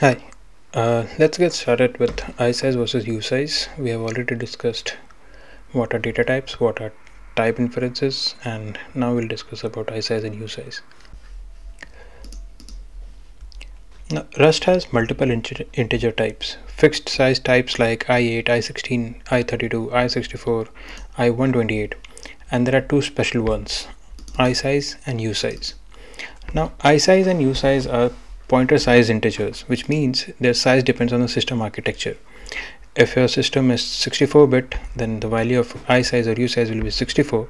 Hi, uh, let's get started with i size versus u size. We have already discussed what are data types, what are type inferences, and now we'll discuss about i size and usize. Now, Rust has multiple integer types, fixed size types like i8, i16, i32, i64, i128, and there are two special ones, i size and u size. Now, i size and u size are pointer size integers, which means their size depends on the system architecture. If your system is 64-bit, then the value of i size or u size will be 64,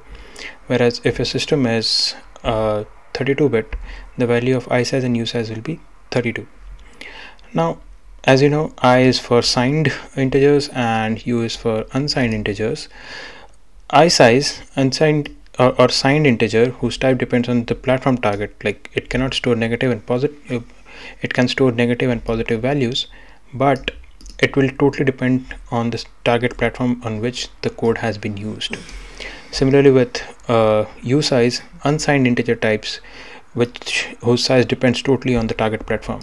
whereas if your system is 32-bit, uh, the value of i size and u size will be 32. Now, as you know, i is for signed integers and u is for unsigned integers. i size, unsigned or, or, signed integer whose type depends on the platform target like it cannot store negative and positive it can store negative and positive values but it will totally depend on the target platform on which the code has been used. Similarly with uh, size, unsigned integer types which whose size depends totally on the target platform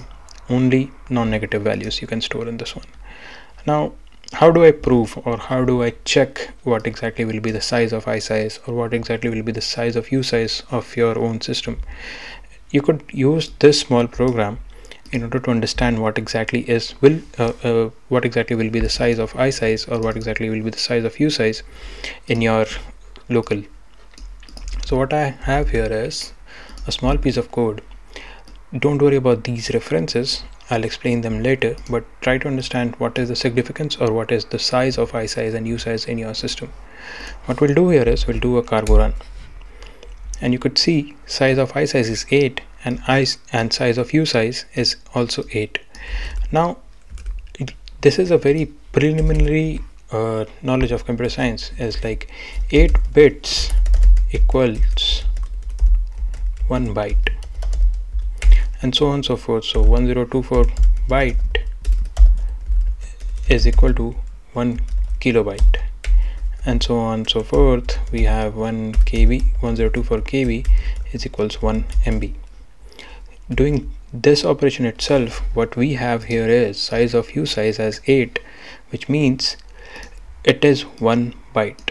only non-negative values you can store in this one. Now how do I prove or how do I check what exactly will be the size of i size or what exactly will be the size of u size of your own system? You could use this small program in order to understand what exactly is will uh, uh, what exactly will be the size of i size or what exactly will be the size of u size in your local. So what I have here is a small piece of code. Don't worry about these references. I'll explain them later but try to understand what is the significance or what is the size of i size and u size in your system. What we'll do here is we'll do a cargo run. And you could see size of i size is 8 and and size of u size is also 8 now this is a very preliminary uh, knowledge of computer science is like 8 bits equals 1 byte and so on and so forth. So 1024 byte is equal to 1 kilobyte and so on and so forth. We have 1 kb 1024 kb is equals 1 mb doing this operation itself what we have here is size of u size as 8 which means it is 1 byte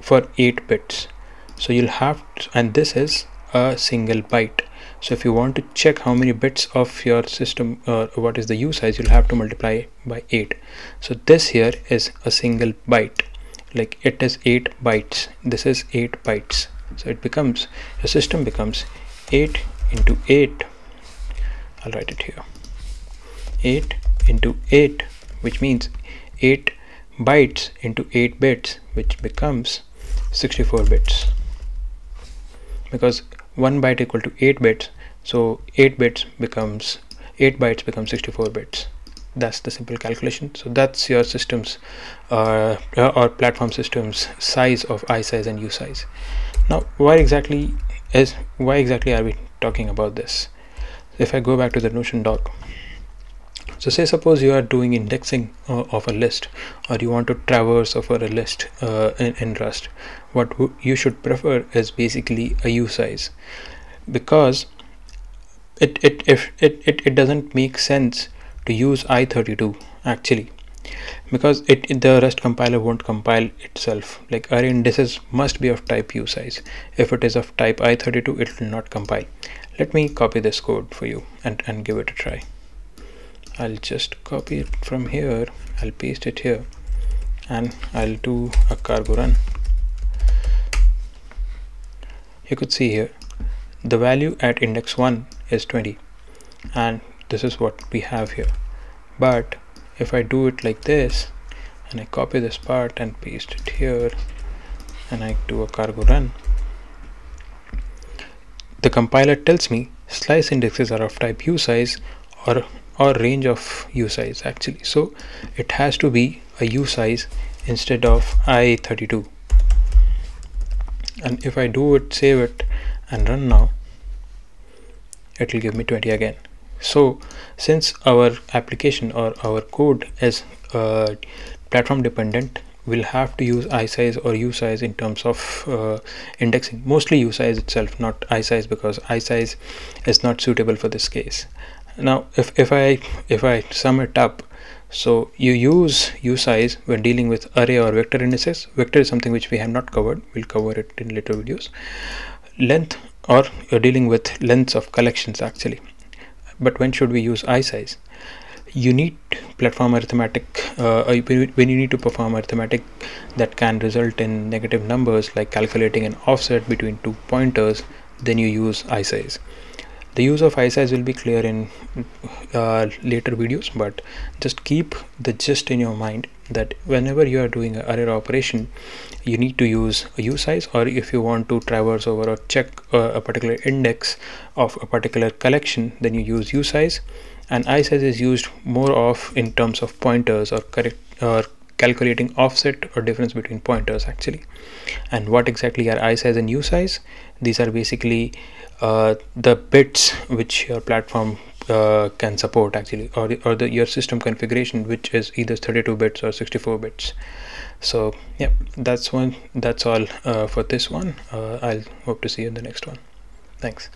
for 8 bits. So you'll have to, and this is a single byte. So if you want to check how many bits of your system uh, what is the u size you'll have to multiply by 8 so this here is a single byte. Like it is 8 bytes. This is 8 bytes. So it becomes your system becomes 8 into 8 I'll write it here. 8 into 8 which means 8 bytes into 8 bits which becomes 64 bits. Because 1 byte equal to 8 bits so 8 bits becomes 8 bytes become 64 bits. That's the simple calculation. So that's your system's uh, or platform system's size of i size and u size. Now why exactly is why exactly are we talking about this. If I go back to the notion doc so say suppose you are doing indexing uh, of a list or you want to traverse over a list uh, in, in Rust. What you should prefer is basically a u size. Because it, it if it, it, it doesn't make sense to use i32 actually because it, the rust compiler won't compile itself. Like array indices must be of type u size. If it is of type i32 it will not compile. Let me copy this code for you and, and give it a try. I'll just copy it from here. I'll paste it here. And I'll do a cargo run. You could see here the value at index 1 is 20 and this is what we have here. But if I do it like this and I copy this part and paste it here and I do a cargo run the compiler tells me slice indexes are of type u size or or range of u size actually. So it has to be a u size instead of i32 and if I do it save it and run now it will give me 20 again so since our application or our code is uh, platform dependent we'll have to use i size or u size in terms of uh, indexing. Mostly u size itself not i size because i size is not suitable for this case. Now if, if I if I sum it up so you use usize when dealing with array or vector indices. Vector is something which we have not covered. We'll cover it in later videos. Length or you're dealing with lengths of collections actually but when should we use isize you need platform arithmetic uh, when you need to perform arithmetic that can result in negative numbers like calculating an offset between two pointers then you use isize the use of isize will be clear in uh, later videos but just keep the gist in your mind that whenever you are doing an array operation you need to use a size or if you want to traverse over or check uh, a particular index of a particular collection then you use u size and i size is used more of in terms of pointers or correct or calculating offset or difference between pointers actually. And what exactly are i size and u size these are basically uh, the bits which your platform uh, can support actually or, the, or the your system configuration which is either 32 bits or 64 bits. So yeah that's one that's all uh, for this one. Uh, i'll hope to see you in the next one. Thanks